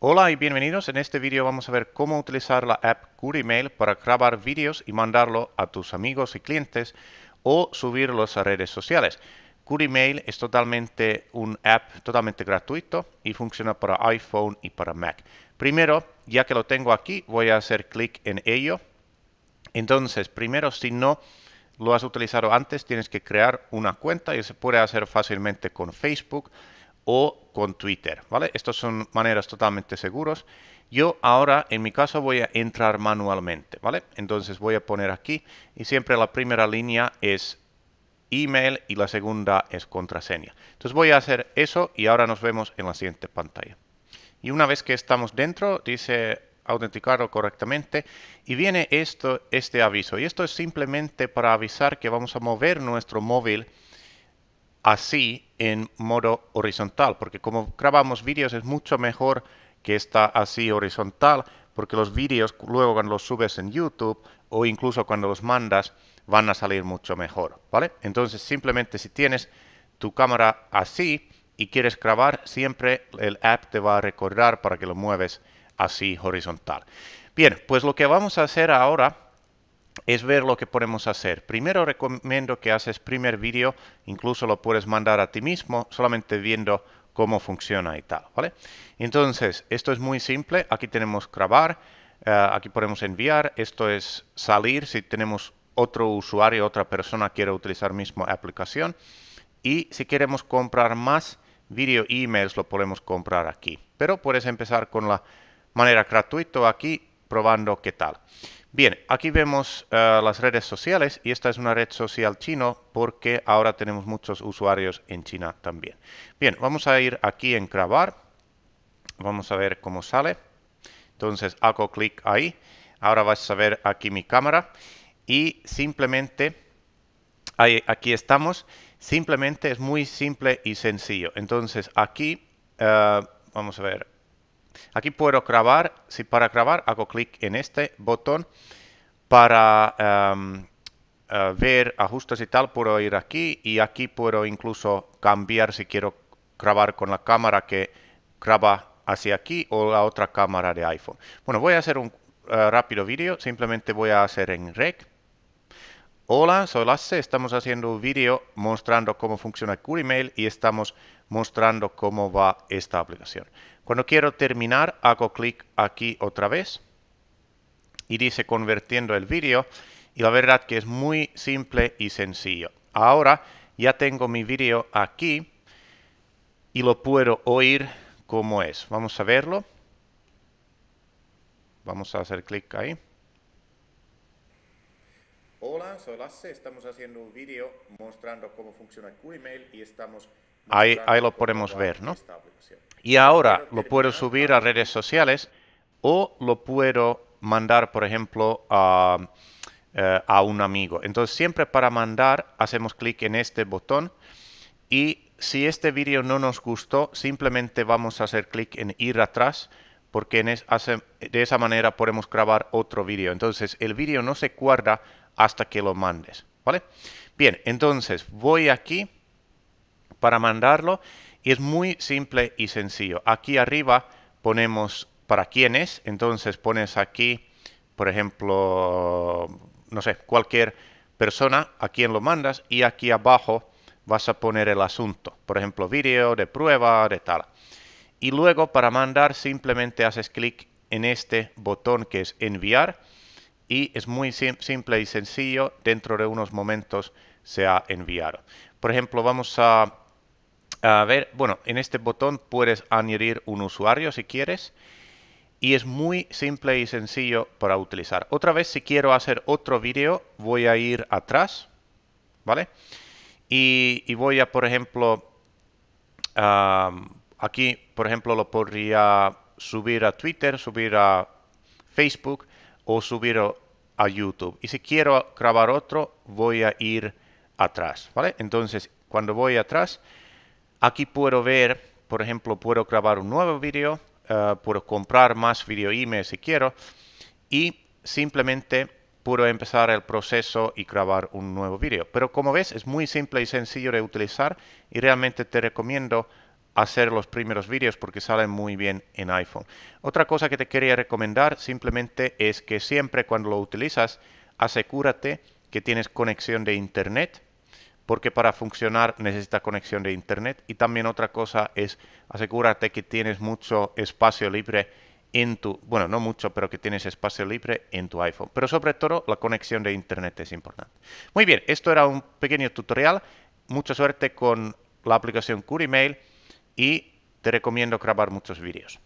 Hola y bienvenidos. En este vídeo vamos a ver cómo utilizar la app Email para grabar vídeos y mandarlo a tus amigos y clientes o subirlos a redes sociales. Email es totalmente un app totalmente gratuito y funciona para iPhone y para Mac. Primero, ya que lo tengo aquí, voy a hacer clic en ello. Entonces, primero, si no lo has utilizado antes, tienes que crear una cuenta y se puede hacer fácilmente con Facebook o con Twitter, ¿vale? Estas son maneras totalmente seguras. Yo ahora, en mi caso, voy a entrar manualmente, ¿vale? Entonces voy a poner aquí y siempre la primera línea es email y la segunda es contraseña. Entonces voy a hacer eso y ahora nos vemos en la siguiente pantalla. Y una vez que estamos dentro, dice autenticarlo correctamente y viene esto, este aviso. Y esto es simplemente para avisar que vamos a mover nuestro móvil así en modo horizontal, porque como grabamos vídeos es mucho mejor que está así horizontal, porque los vídeos luego cuando los subes en YouTube o incluso cuando los mandas van a salir mucho mejor, ¿vale? Entonces simplemente si tienes tu cámara así y quieres grabar, siempre el app te va a recordar para que lo mueves así horizontal. Bien, pues lo que vamos a hacer ahora es ver lo que podemos hacer. Primero recomiendo que haces primer vídeo, incluso lo puedes mandar a ti mismo, solamente viendo cómo funciona y tal, ¿vale? Entonces, esto es muy simple. Aquí tenemos grabar, eh, aquí podemos enviar, esto es salir si tenemos otro usuario, otra persona quiere utilizar misma aplicación. Y si queremos comprar más video emails, lo podemos comprar aquí. Pero puedes empezar con la manera gratuita aquí, probando qué tal. Bien, aquí vemos eh, las redes sociales y esta es una red social chino porque ahora tenemos muchos usuarios en China también. Bien, vamos a ir aquí en grabar. Vamos a ver cómo sale. Entonces hago clic ahí. Ahora vas a ver aquí mi cámara y simplemente ahí, aquí estamos. Simplemente es muy simple y sencillo. Entonces aquí eh, vamos a ver Aquí puedo grabar, si para grabar hago clic en este botón, para em, eh, ver ajustes y tal puedo ir aquí y aquí puedo incluso cambiar si quiero grabar con la cámara que graba hacia aquí o la otra cámara de iPhone. Bueno, voy a hacer un eh, rápido vídeo, simplemente voy a hacer en rec. Hola, soy Lasse, estamos haciendo un vídeo mostrando cómo funciona Email y estamos mostrando cómo va esta aplicación. Cuando quiero terminar, hago clic aquí otra vez y dice convirtiendo el vídeo y la verdad que es muy simple y sencillo. Ahora ya tengo mi vídeo aquí y lo puedo oír como es. Vamos a verlo. Vamos a hacer clic ahí. Hola, soy Lasse, estamos haciendo un vídeo mostrando cómo funciona QEmail y estamos... Ahí, ahí lo podemos ver, ¿no? Y ahora lo puedo subir a redes sociales o lo puedo mandar, por ejemplo, a, eh, a un amigo. Entonces, siempre para mandar, hacemos clic en este botón y si este vídeo no nos gustó, simplemente vamos a hacer clic en ir atrás porque de esa manera podemos grabar otro vídeo. Entonces, el vídeo no se guarda hasta que lo mandes, ¿vale? Bien, entonces voy aquí para mandarlo y es muy simple y sencillo. Aquí arriba ponemos para quién es, entonces pones aquí, por ejemplo, no sé, cualquier persona a quien lo mandas y aquí abajo vas a poner el asunto, por ejemplo, vídeo de prueba, de tal. Y luego para mandar simplemente haces clic en este botón que es enviar y es muy simple y sencillo. Dentro de unos momentos se ha enviado. Por ejemplo, vamos a, a ver, bueno, en este botón puedes añadir un usuario si quieres y es muy simple y sencillo para utilizar. Otra vez, si quiero hacer otro vídeo, voy a ir atrás, ¿vale? Y, voy a, por ejemplo, aquí, por ejemplo, lo podría subir a Twitter, subir a Facebook o subir a YouTube. Y si quiero grabar otro, voy a ir atrás, ¿vale? Entonces, cuando voy atrás, aquí puedo ver, por ejemplo, puedo grabar un nuevo vídeo, uh, puedo comprar más video email si quiero y simplemente puedo empezar el proceso y grabar un nuevo vídeo. Pero como ves, es muy simple y sencillo de utilizar y realmente te recomiendo hacer los primeros vídeos porque salen muy bien en iPhone. Otra cosa que te quería recomendar simplemente es que siempre cuando lo utilizas, asegúrate que tienes conexión de Internet porque para funcionar necesita conexión de Internet. Y también otra cosa es asegúrate que tienes mucho espacio libre en tu, bueno, no mucho, pero que tienes espacio libre en tu iPhone. Pero sobre todo la conexión de Internet es importante. Muy bien, esto era un pequeño tutorial. Mucha suerte con la aplicación Curimail y te recomiendo grabar muchos vídeos.